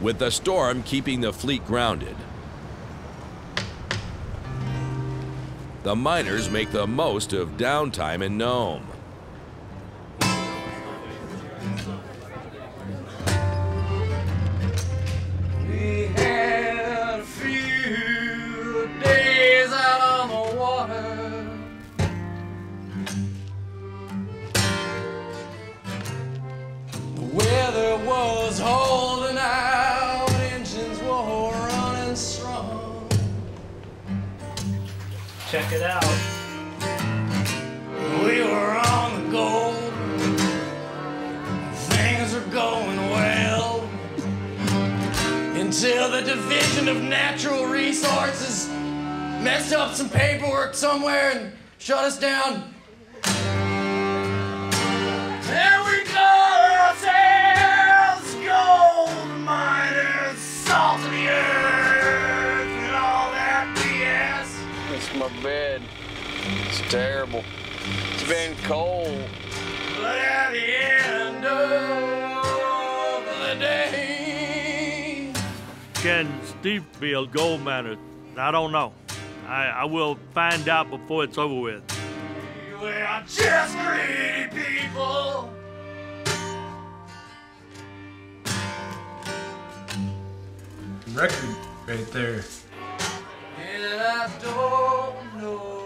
with the storm keeping the fleet grounded. The miners make the most of downtime in Nome. Check it out. We were on the go. Things were going well. Until the Division of Natural Resources messed up some paperwork somewhere and shut us down. BS. My bed. It's terrible. It's been cold. But at the end of the day, Can Steve be a gold miner? I don't know. I, I will find out before it's over with. we are just greedy people. Record right there. And I don't cuando